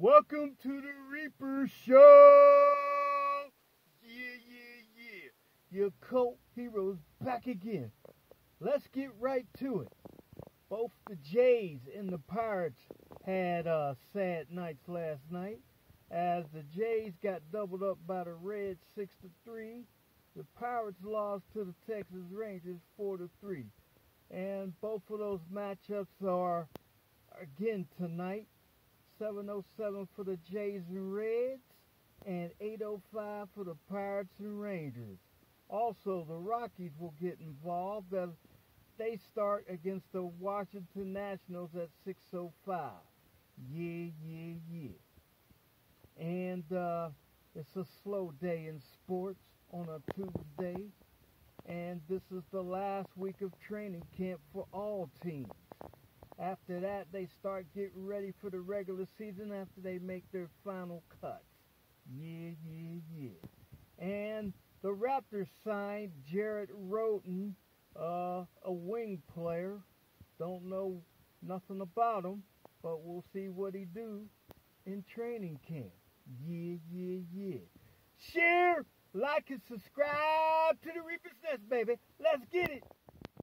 Welcome to the Reaper Show! Yeah, yeah, yeah. Your cult heroes back again. Let's get right to it. Both the Jays and the Pirates had uh, sad nights last night as the Jays got doubled up by the Reds 6 to 3. The Pirates lost to the Texas Rangers 4 to 3. And both of those matchups are again tonight. 707 for the Jays and Reds and 805 for the Pirates and Rangers. Also, the Rockies will get involved as they start against the Washington Nationals at 605. Yeah, yeah, yeah. And uh, it's a slow day in sports on a Tuesday. And this is the last week of training camp for all teams. After that, they start getting ready for the regular season after they make their final cuts. Yeah, yeah, yeah. And the Raptors signed Jared Rhoden, uh, a wing player. Don't know nothing about him, but we'll see what he do in training camp. Yeah, yeah, yeah. Share, like, and subscribe to the Reaper's Nest, baby. Let's get it.